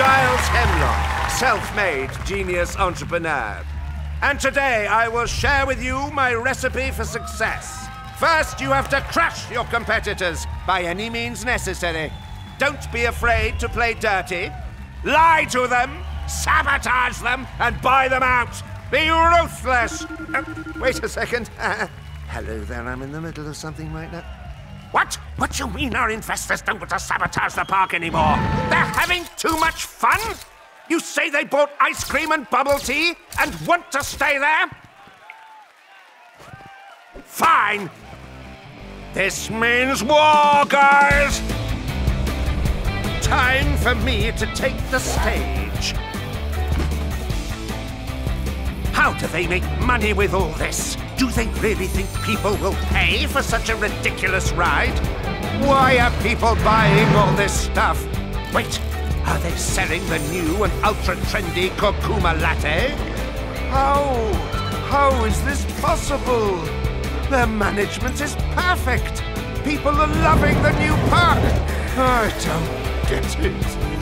Giles Hemlock, self-made genius entrepreneur. And today I will share with you my recipe for success. First, you have to crush your competitors by any means necessary. Don't be afraid to play dirty. Lie to them, sabotage them, and buy them out. Be ruthless. Uh, wait a second. hello there, I'm in the middle of something right now. What? What you mean our investors don't want to sabotage the park anymore? They're having too much fun? You say they bought ice cream and bubble tea and want to stay there? Fine. This means war, guys! Time for me to take the stage. How do they make money with all this? Do they really think people will pay for such a ridiculous ride? Why are people buying all this stuff? Wait, are they selling the new and ultra-trendy Kurkuma Latte? How? How is this possible? Their management is perfect. People are loving the new park. I don't get it.